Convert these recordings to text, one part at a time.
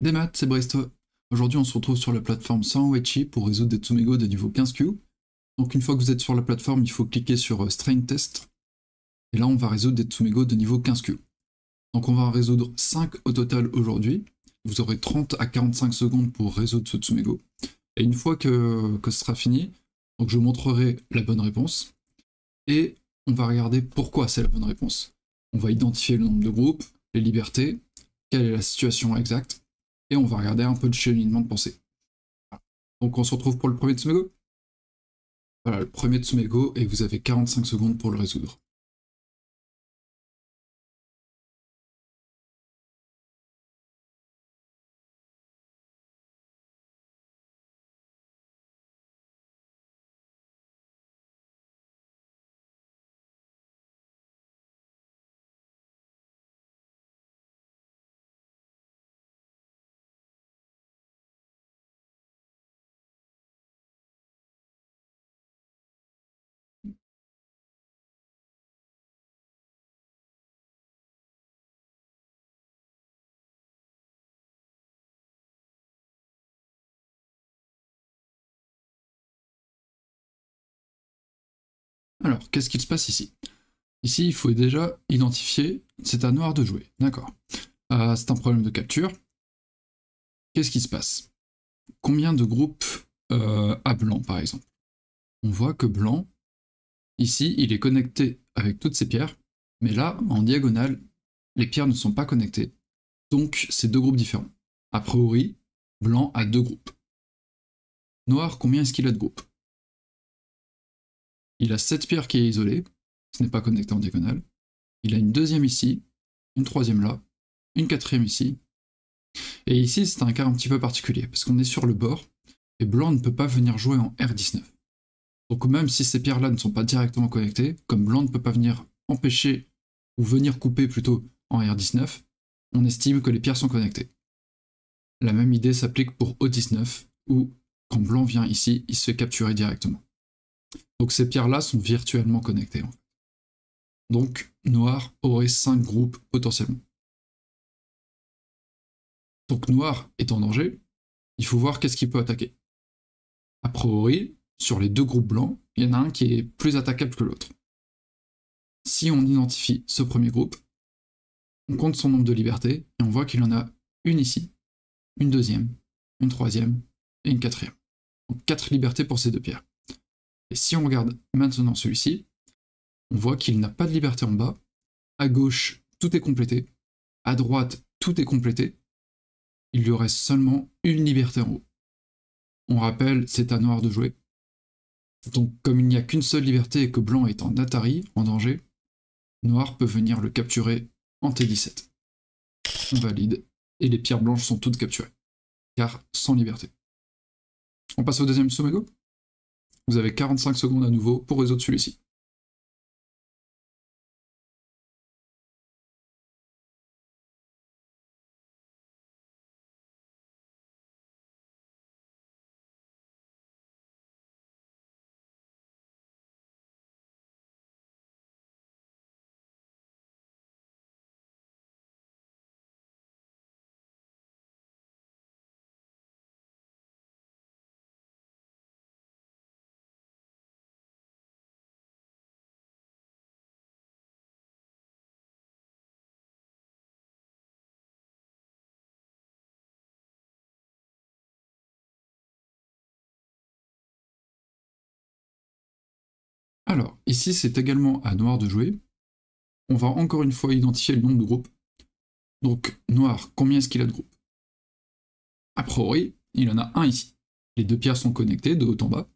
Des maths, c'est Bristo. Aujourd'hui, on se retrouve sur la plateforme Sanwechi pour résoudre des Tsumego de niveau 15Q. Donc une fois que vous êtes sur la plateforme, il faut cliquer sur euh, Strain Test. Et là, on va résoudre des Tsumego de niveau 15Q. Donc on va en résoudre 5 au total aujourd'hui. Vous aurez 30 à 45 secondes pour résoudre ce Tsumego. Et une fois que, que ce sera fini, donc je vous montrerai la bonne réponse. Et on va regarder pourquoi c'est la bonne réponse. On va identifier le nombre de groupes, les libertés, quelle est la situation exacte, et on va regarder un peu de cheminement de pensée. Donc on se retrouve pour le premier Tsumego Voilà, le premier Tsumego, et vous avez 45 secondes pour le résoudre. Alors, qu'est-ce qu'il se passe ici? Ici, il faut déjà identifier, c'est à noir de jouer, d'accord. Euh, c'est un problème de capture. Qu'est-ce qui se passe? Combien de groupes euh, à blanc, par exemple? On voit que blanc, ici, il est connecté avec toutes ces pierres, mais là, en diagonale, les pierres ne sont pas connectées, donc c'est deux groupes différents. A priori, blanc a deux groupes. Noir, combien est-ce qu'il a de groupes? Il a cette pierre qui est isolée, ce n'est pas connecté en diagonale. Il a une deuxième ici, une troisième là, une quatrième ici. Et ici, c'est un cas un petit peu particulier, parce qu'on est sur le bord, et blanc ne peut pas venir jouer en R19. Donc même si ces pierres-là ne sont pas directement connectées, comme blanc ne peut pas venir empêcher, ou venir couper plutôt en R19, on estime que les pierres sont connectées. La même idée s'applique pour O19, où quand blanc vient ici, il se fait capturer directement. Donc ces pierres-là sont virtuellement connectées. Donc noir aurait 5 groupes potentiellement. Donc noir est en danger, il faut voir qu'est-ce qu'il peut attaquer. A priori, sur les deux groupes blancs, il y en a un qui est plus attaquable que l'autre. Si on identifie ce premier groupe, on compte son nombre de libertés et on voit qu'il en a une ici, une deuxième, une troisième et une quatrième. Donc quatre libertés pour ces deux pierres. Et si on regarde maintenant celui-ci, on voit qu'il n'a pas de liberté en bas. À gauche, tout est complété. À droite, tout est complété. Il lui reste seulement une liberté en haut. On rappelle, c'est à noir de jouer. Donc comme il n'y a qu'une seule liberté et que blanc est en Atari, en danger, noir peut venir le capturer en T17. On valide, et les pierres blanches sont toutes capturées, car sans liberté. On passe au deuxième Somego vous avez 45 secondes à nouveau pour résoudre celui-ci. Alors, ici, c'est également à noir de jouer. On va encore une fois identifier le nombre de groupes. Donc, noir, combien est-ce qu'il a de groupes? A priori, il en a un ici. Les deux pierres sont connectées de haut en bas.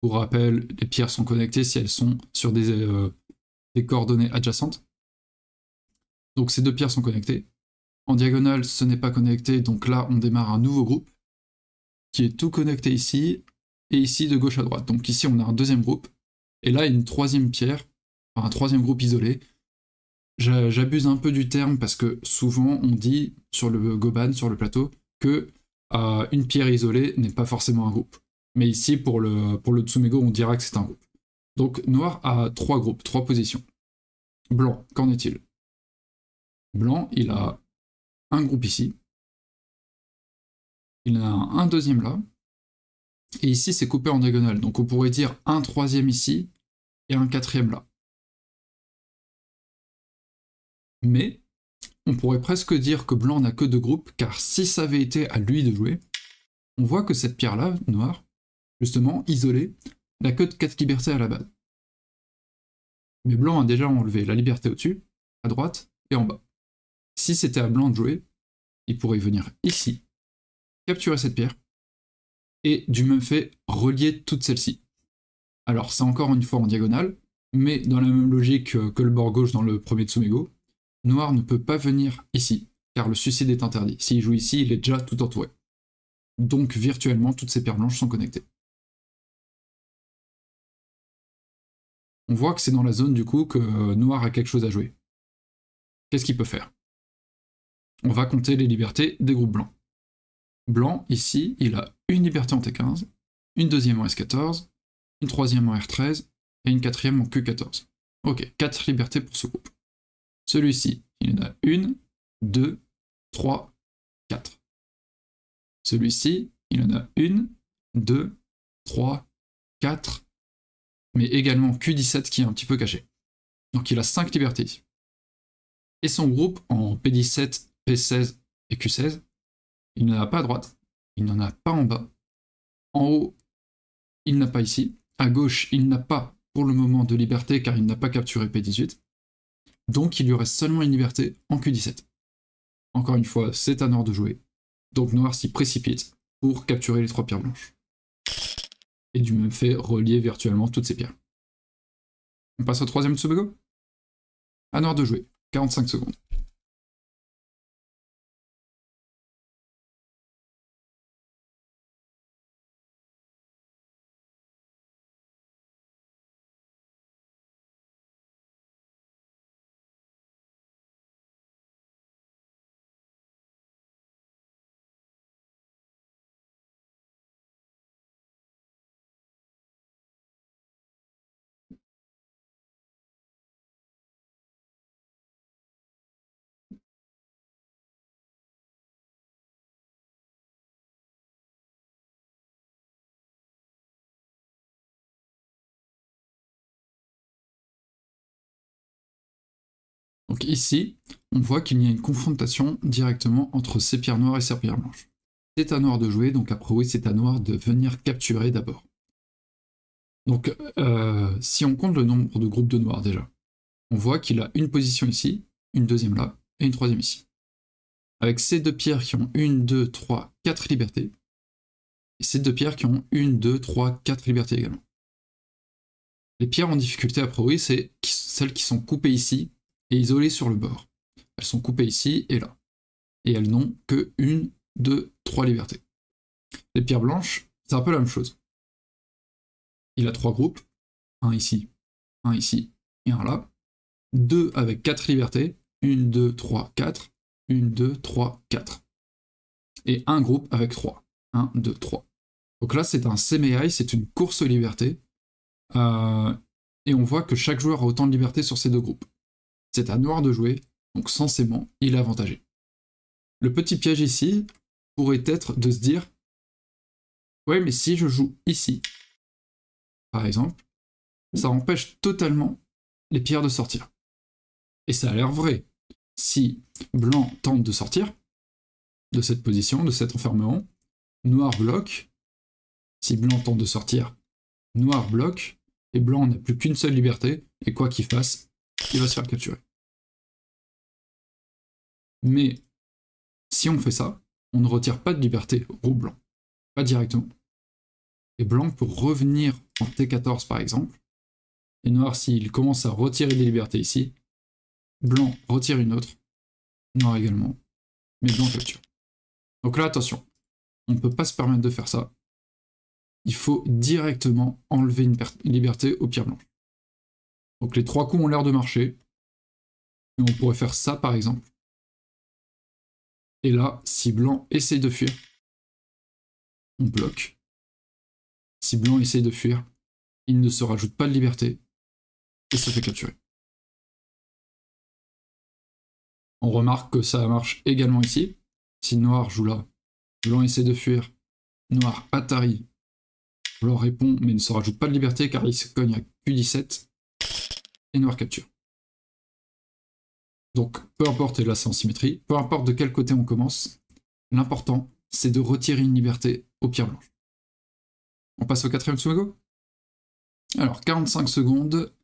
Pour rappel, les pierres sont connectées si elles sont sur des, euh, des coordonnées adjacentes. Donc ces deux pierres sont connectées. En diagonale, ce n'est pas connecté, donc là, on démarre un nouveau groupe qui est tout connecté ici et ici de gauche à droite. Donc ici, on a un deuxième groupe et là, une troisième pierre, un troisième groupe isolé. J'abuse un peu du terme parce que souvent on dit sur le Goban, sur le plateau, que euh, une pierre isolée n'est pas forcément un groupe. Mais ici, pour le, pour le Tsumego, on dira que c'est un groupe. Donc noir a trois groupes, trois positions. Blanc, qu'en est-il? Blanc, il a un groupe ici, il a un deuxième là, et ici c'est coupé en diagonale, donc on pourrait dire un troisième ici, et un quatrième là. Mais, on pourrait presque dire que blanc n'a que deux groupes, car si ça avait été à lui de jouer, on voit que cette pierre-là, noire, justement, isolée, n'a que de 4 libertés à la base. Mais blanc a déjà enlevé la liberté au-dessus, à droite et en bas. Si c'était à blanc de jouer, il pourrait venir ici, capturer cette pierre, et du même fait relier toutes celles-ci. Alors c'est encore une fois en diagonale, mais dans la même logique que le bord gauche dans le premier Tsumego, Noir ne peut pas venir ici, car le suicide est interdit. S'il joue ici, il est déjà tout entouré. Donc virtuellement, toutes ces paires blanches sont connectées. On voit que c'est dans la zone du coup que Noir a quelque chose à jouer. Qu'est-ce qu'il peut faire? On va compter les libertés des groupes blancs. Blanc, ici, il a une liberté en T15, une deuxième en S14, une troisième en R13 et une quatrième en Q14. Ok, quatre libertés pour ce groupe. Celui-ci, il en a une, deux, trois, quatre. Celui-ci, il en a une, deux, trois, quatre, mais également Q17 qui est un petit peu caché. Donc il a cinq libertés. Et son groupe en P17, P16 et Q16, il n'en a pas à droite, il n'en a pas en bas. En haut, il n'a pas ici. À gauche, il n'a pas pour le moment de liberté car il n'a pas capturé P18. Donc il lui reste seulement une liberté en Q17. Encore une fois, c'est à Noir de jouer. Donc Noir s'y précipite pour capturer les trois pierres blanches. Et du même fait, relier virtuellement toutes ces pierres. On passe au troisième Tsubugo À Noir de jouer. 45 secondes. Donc ici, on voit qu'il y a une confrontation directement entre ces pierres noires et ces pierres blanches. C'est à noir de jouer, donc a priori c'est à noir de venir capturer d'abord. Donc euh, si on compte le nombre de groupes de noirs déjà, on voit qu'il a une position ici, une deuxième là, et une troisième ici. Avec ces deux pierres qui ont une, deux, trois, quatre libertés, et ces deux pierres qui ont une, deux, trois, quatre libertés également. Les pierres en difficulté a priori, c'est celles qui sont coupées ici et isolées sur le bord. Elles sont coupées ici et là. Et elles n'ont que une, deux, trois libertés. Les pierres blanches, c'est un peu la même chose. Il a trois groupes, un ici, un ici et un là. Deux avec quatre libertés, une, deux, trois, quatre, une, deux, trois, quatre. Et un groupe avec trois, un, deux, trois. Donc là, c'est un semi c'est une course aux libertés. Euh, et on voit que chaque joueur a autant de libertés sur ces deux groupes. C'est à noir de jouer, donc censément, il est avantagé. Le petit piège ici pourrait être de se dire Ouais, mais si je joue ici, par exemple, ça empêche totalement les pierres de sortir. Et ça a l'air vrai. Si blanc tente de sortir de cette position, de cet enfermement, noir bloque. Si blanc tente de sortir, noir bloque. Et blanc n'a plus qu'une seule liberté, et quoi qu'il fasse, il va se faire capturer. Mais si on fait ça, on ne retire pas de liberté au blanc, pas directement. Et blanc peut revenir en T14 par exemple, et noir s'il commence à retirer des libertés ici, blanc retire une autre, noir également, mais blanc capture. Donc là attention, on ne peut pas se permettre de faire ça. Il faut directement enlever une liberté au pierre blanche. Donc les trois coups ont l'air de marcher. Et on pourrait faire ça par exemple. Et là, si blanc essaye de fuir, on bloque. Si blanc essaye de fuir, il ne se rajoute pas de liberté et se fait capturer. On remarque que ça marche également ici. Si noir joue là, Blanc essaie de fuir. Noir Atari. Blanc répond mais ne se rajoute pas de liberté car il se cogne à Q17. Et Noir capture. Donc peu importe, et là c'est en symétrie, peu importe de quel côté on commence, l'important c'est de retirer une liberté aux pierres blanches. On passe au quatrième Sumago Alors 45 secondes,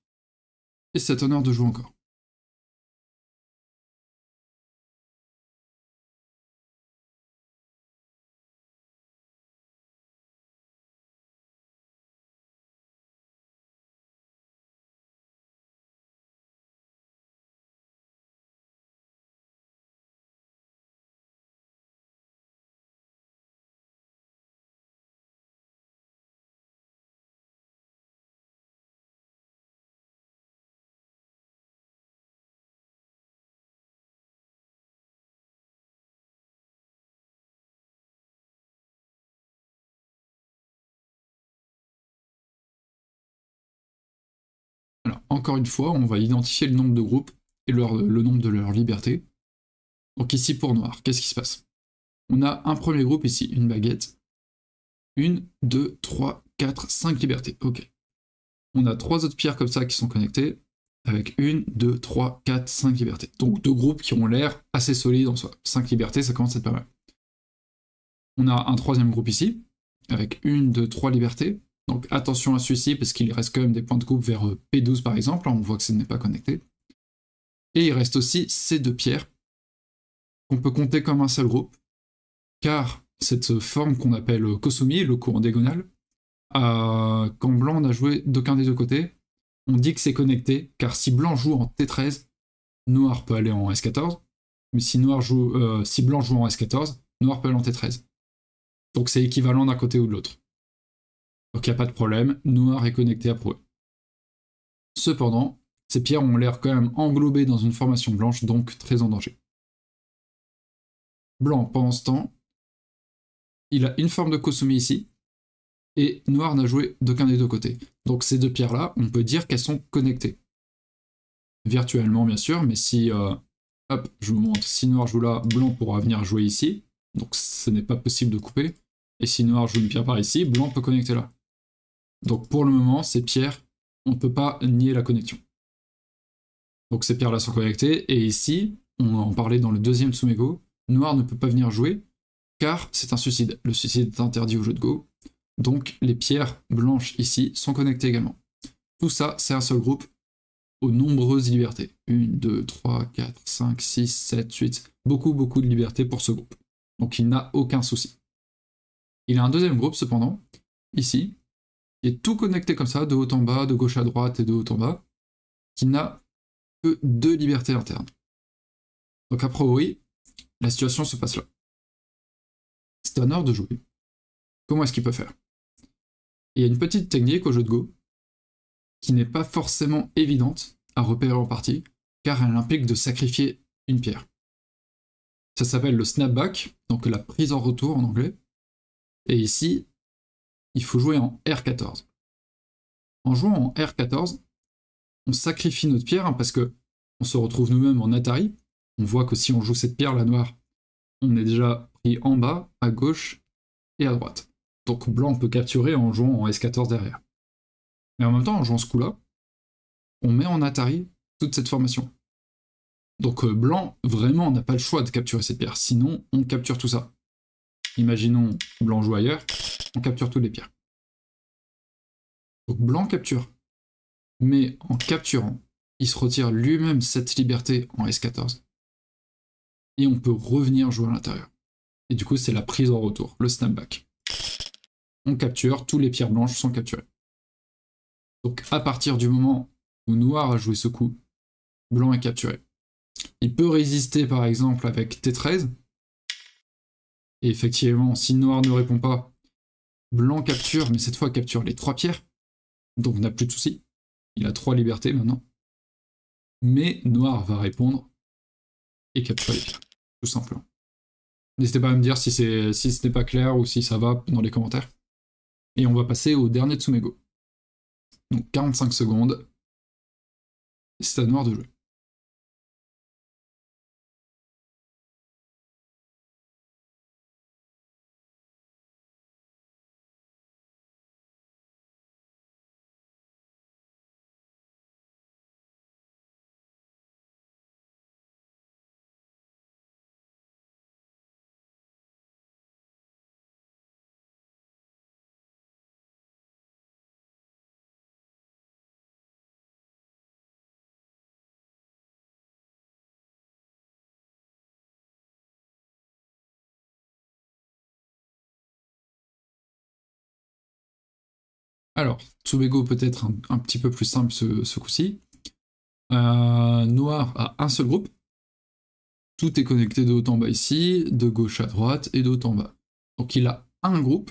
et cet honneur de jouer encore. Alors, encore une fois, on va identifier le nombre de groupes et le nombre de leurs libertés. Donc ici pour noir, qu'est-ce qui se passe? On a un premier groupe ici, une baguette. Une, deux, trois, quatre, cinq libertés. Ok. On a trois autres pierres comme ça qui sont connectées, avec une, deux, trois, quatre, cinq libertés. Donc deux groupes qui ont l'air assez solides en soi. Cinq libertés, ça commence à être pas mal. On a un troisième groupe ici, avec une, deux, trois libertés. Donc attention à celui-ci parce qu'il reste quand même des points de coupe vers euh, P12 par exemple, on voit que ce n'est pas connecté. Et il reste aussi ces deux pierres qu'on peut compter comme un seul groupe, car cette forme qu'on appelle Kosumi, le courant diagonal, euh, quand blanc n'a joué d'aucun des deux côtés, on dit que c'est connecté, car si blanc joue en T13, noir peut aller en S14, mais euh, si blanc joue en S14, noir peut aller en T13. Donc c'est équivalent d'un côté ou de l'autre. Donc il n'y a pas de problème, noir est connecté à Pro. Cependant, ces pierres ont l'air quand même englobées dans une formation blanche, donc très en danger. Blanc, pendant ce temps, il a une forme de Kosumi ici, et noir n'a joué d'aucun des deux côtés. Donc ces deux pierres-là, on peut dire qu'elles sont connectées. Virtuellement, bien sûr, mais si, euh, hop, je vous montre, si noir joue là, blanc pourra venir jouer ici, donc ce n'est pas possible de couper. Et si noir joue une pierre par ici, blanc peut connecter là. Donc pour le moment, ces pierres, on ne peut pas nier la connexion. Donc ces pierres-là sont connectées, et ici, on en parlait dans le deuxième Tsumego, Noir ne peut pas venir jouer, car c'est un suicide. Le suicide est interdit au jeu de Go, donc les pierres blanches ici sont connectées également. Tout ça, c'est un seul groupe aux nombreuses libertés. 1, 2, 3, 4, 5, 6, 7, 8. Beaucoup, beaucoup de libertés pour ce groupe. Donc il n'a aucun souci. Il a un deuxième groupe cependant, ici, tout connecté comme ça, de haut en bas, de gauche à droite et de haut en bas, qui n'a que deux libertés internes. Donc a priori, la situation se passe là. C'est un heure de jouer. Comment est-ce qu'il peut faire? Il y a une petite technique au jeu de Go qui n'est pas forcément évidente à repérer en partie, car elle implique de sacrifier une pierre. Ça s'appelle le snapback, donc la prise en retour en anglais. Et ici, il faut jouer en R14. En jouant en R14, on sacrifie notre pierre hein, parce que on se retrouve nous-mêmes en Atari. On voit que si on joue cette pierre, la noire, on est déjà pris en bas, à gauche et à droite. Donc blanc peut capturer en jouant en S14 derrière. Mais en même temps, en jouant ce coup-là, on met en Atari toute cette formation. Donc euh, blanc, vraiment, n'a pas le choix de capturer cette pierre, sinon on capture tout ça. Imaginons blanc joue ailleurs, capture tous les pierres. Donc blanc capture. Mais en capturant, il se retire lui-même cette liberté en S14. Et on peut revenir jouer à l'intérieur. Et du coup, c'est la prise en retour, le snapback. On capture, tous les pierres blanches sont capturées. Donc à partir du moment où noir a joué ce coup, blanc est capturé. Il peut résister par exemple avec T13. Et effectivement, si noir ne répond pas, Blanc capture, mais cette fois capture les trois pierres, donc n'a plus de soucis. Il a trois libertés maintenant. Mais Noir va répondre et capturer les pierres, tout simplement. N'hésitez pas à me dire si, si ce n'est pas clair ou si ça va dans les commentaires. Et on va passer au dernier Tsumego. Donc 45 secondes. C'est à Noir de jouer. Alors, Tsubego peut-être un, petit peu plus simple ce, coup-ci. Euh, noir a un seul groupe. Tout est connecté de haut en bas ici, de gauche à droite et de haut en bas. Donc il a un groupe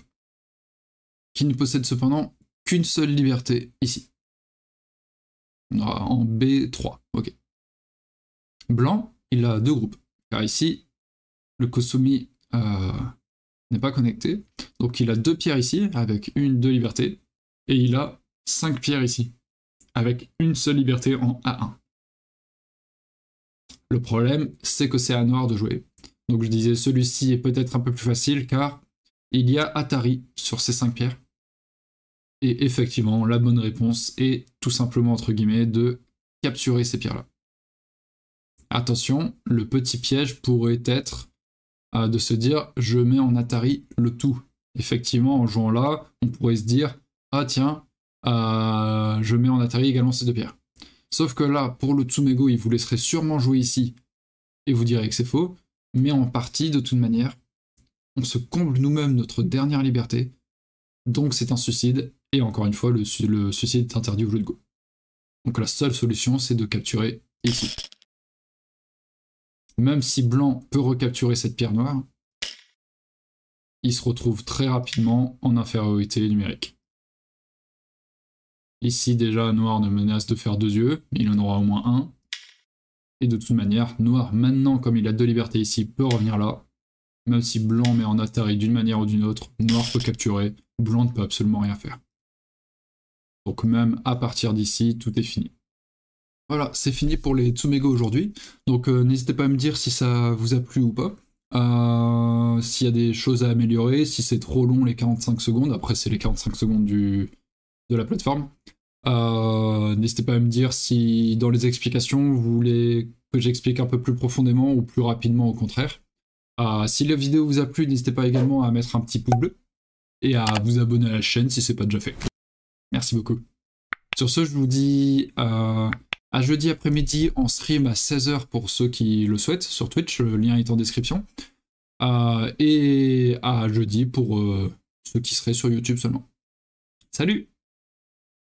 qui ne possède cependant qu'une seule liberté ici. En B3, ok. Blanc, il a deux groupes. Car ici, le Kosumi euh, n'est pas connecté. Donc il a deux pierres ici, avec une, deux libertés. Et il a cinq pierres ici, avec une seule liberté en A1. Le problème, c'est que c'est à noir de jouer. Donc je disais, celui-ci est peut-être un peu plus facile, car il y a Atari sur ces cinq pierres. Et effectivement, la bonne réponse est tout simplement, entre guillemets, de capturer ces pierres-là. Attention, le petit piège pourrait être de se dire je mets en Atari le tout. Effectivement, en jouant là, on pourrait se dire ah tiens, euh, je mets en Atari également ces deux pierres. Sauf que là, pour le Tsumego, il vous laisserait sûrement jouer ici et vous direz que c'est faux, mais en partie, de toute manière, on se comble nous-mêmes notre dernière liberté, donc c'est un suicide, et encore une fois, le, le suicide est interdit au jeu de Go. Donc la seule solution, c'est de capturer ici même si blanc peut recapturer cette pierre noire, il se retrouve très rapidement en infériorité numérique. Ici déjà, noir ne menace de faire deux yeux, il en aura au moins un. Et de toute manière, noir maintenant, comme il a deux libertés ici, peut revenir là. Même si blanc met en Atari d'une manière ou d'une autre, noir peut capturer, blanc ne peut absolument rien faire. Donc même à partir d'ici, tout est fini. Voilà, c'est fini pour les Tsumego aujourd'hui. Donc euh, n'hésitez pas à me dire si ça vous a plu ou pas. Euh, s'il y a des choses à améliorer, si c'est trop long les 45 secondes, après c'est les 45 secondes de la plateforme. Euh, n'hésitez pas à me dire si dans les explications vous voulez que j'explique un peu plus profondément ou plus rapidement au contraire. si la vidéo vous a plu, n'hésitez pas également à mettre un petit pouce bleu et à vous abonner à la chaîne si c'est pas déjà fait. Merci beaucoup. Sur ce, je vous dis à jeudi après-midi en stream à 16h pour ceux qui le souhaitent sur Twitch, le lien est en description. Euh, et à jeudi pour euh, ceux qui seraient sur YouTube seulement. Salut